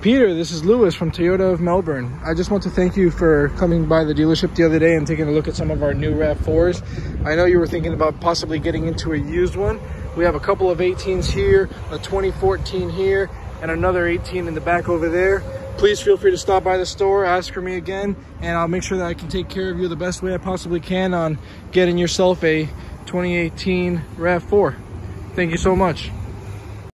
Peter, this is Luis from Toyota of Melbourne. I just want to thank you for coming by the dealership the other day and taking a look at some of our new RAV4s. I know you were thinking about possibly getting into a used one. We have a couple of 18s here, a 2014 here, and another 18 in the back over there. Please feel free to stop by the store, ask for me again, and I'll make sure that I can take care of you the best way I possibly can on getting yourself a 2018 RAV4. Thank you so much.